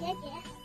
姐姐。